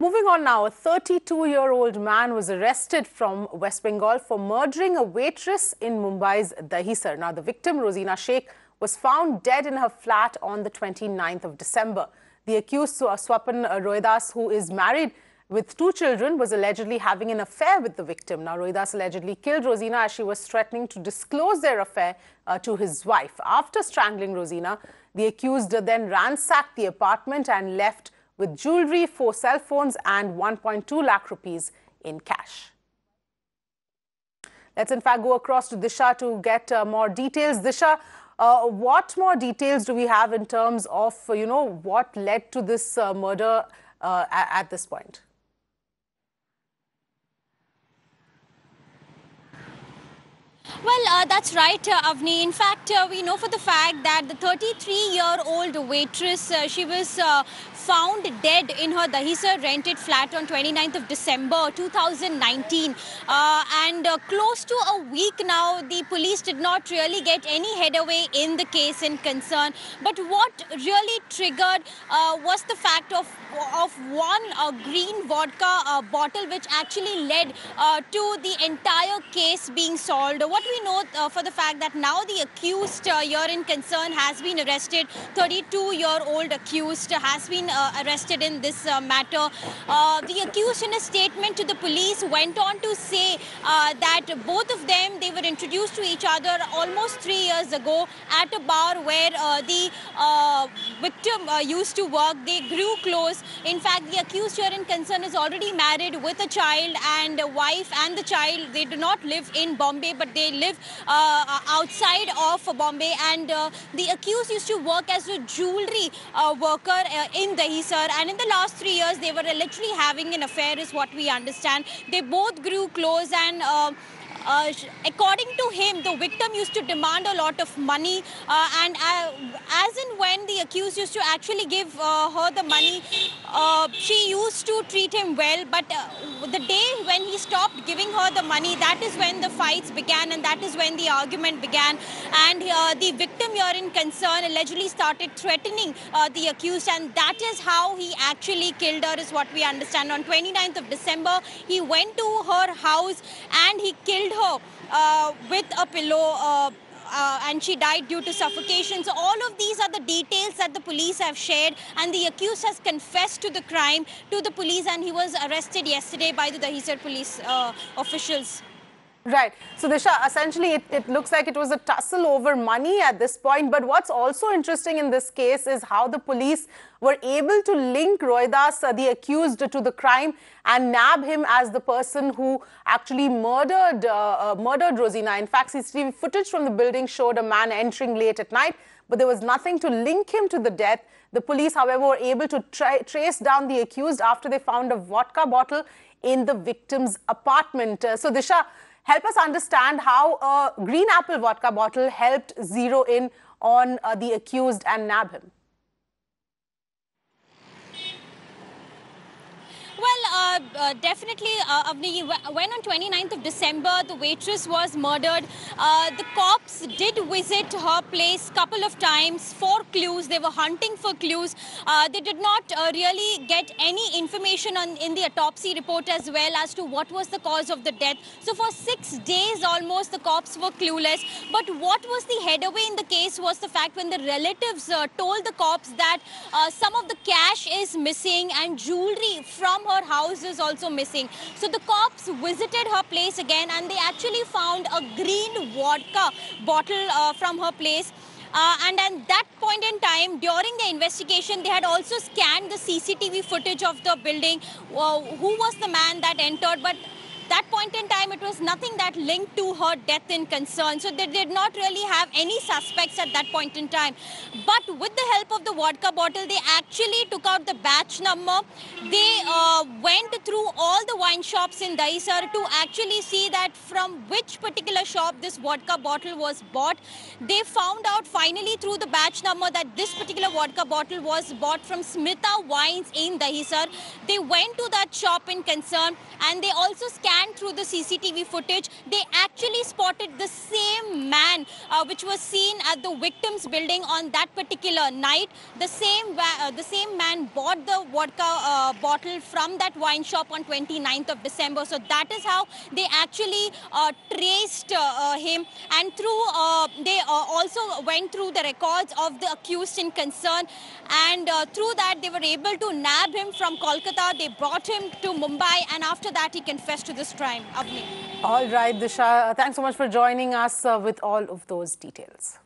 Moving on now, a 32-year-old man was arrested from West Bengal for murdering a waitress in Mumbai's Dahisar. Now, the victim, Rosina Sheikh, was found dead in her flat on the 29th of December. The accused, Swapan Roydas, who is married with two children, was allegedly having an affair with the victim. Now, Roydas allegedly killed Rosina as she was threatening to disclose their affair uh, to his wife. After strangling Rosina, the accused then ransacked the apartment and left with jewelry, four cell phones and 1.2 lakh rupees in cash. Let's in fact go across to Disha to get uh, more details. Disha, uh, what more details do we have in terms of, you know, what led to this uh, murder uh, at this point? Well, uh, that's right, uh, Avni. In fact, uh, we know for the fact that the 33-year-old waitress, uh, she was uh, found dead in her Dahisar rented flat on 29th of December 2019. Uh, and close to a week now, the police did not really get any headway in the case in concern. But what really triggered was the fact of of one uh, green vodka uh, bottle which actually led uh, to the entire case being solved. What we know uh, for the fact that now the accused uh, here in concern has been arrested, 32-year-old accused has been uh, arrested in this matter. the accused in a statement to the police went on to say that both of them, they were introduced to each other almost three years ago at a bar where the victim used to work. They grew close in fact, the accused here in concern is already married with a child and a wife and the child. They do not live in Bombay, but they live uh, outside of Bombay. And uh, the accused used to work as a jewelry uh, worker uh, in Dahisar. And in the last three years, they were literally having an affair, is what we understand. They both grew close and uh, according to him, the victim used to demand a lot of money, uh, and uh, as in when the accused used to actually give uh, her the money, uh, she used to treat him well. But uh, the day when he stopped giving her the money, that is when the fights began, and that is when the argument began. And the victim here in concern allegedly started threatening the accused, and that is how he actually killed her, is what we understand. On 29th of December, he went to her house and he killed her uh, with a pillow uh, uh, and she died due to suffocation. So all of these are the details that the police have shared and the accused has confessed to the crime to the police and he was arrested yesterday by the Dahisar police uh, officials. Right. So, Disha, essentially, it, it, looks like it was a tussle over money at this point. But what's also interesting in this case is how the police were able to link Roydas, uh, the accused, to the crime and nab him as the person who actually murdered uh, uh, murdered Rosina. In fact, CCTV footage from the building showed a man entering late at night, but there was nothing to link him to the death. The police, however, were able to trace down the accused after they found a vodka bottle in the victim's apartment. Uh, so, Disha, help us understand how a green apple vodka bottle helped zero in on uh, the accused and nab him. Well, uh, uh, definitely, uh, when on 29th of December the waitress was murdered, uh, the cops did visit her place couple of times for clues. They were hunting for clues. They did not really get any information on in the autopsy report as well as to what was the cause of the death. So for six days almost, the cops were clueless. But what was the headway in the case was the fact when the relatives told the cops that some of the cash is missing and jewelry from her house is also missing. So the cops visited her place again and they actually found a green vodka bottle uh, from her place. Uh, and at that point in time, during the investigation, they had also scanned the CCTV footage of the building. Uh, who was the man that entered? But that point in time, it was nothing that linked to her death in concern. So they did not really have any suspects at that point in time. But with the help of the vodka bottle, they actually took out the batch number. They uh, went through all the wine shops in Dahisar to actually see that from which particular shop this vodka bottle was bought. They found out finally through the batch number that this particular vodka bottle was bought from Smita Wines in Dahisar. They went to that shop in concern and they also scanned scanned through the CCTV footage, they actually spotted the same man uh, which was seen at the victim's building on that particular night. The same uh, the same man bought the vodka uh, bottle from that wine shop on 29th of December. So that is how they actually uh, traced uh, uh, him, and through they also went through the records of the accused in concern, and through that they were able to nab him from Kolkata. They brought him to Mumbai, and after that he confessed to this Avni. All right, Disha, thanks so much for joining us uh, with all of those details.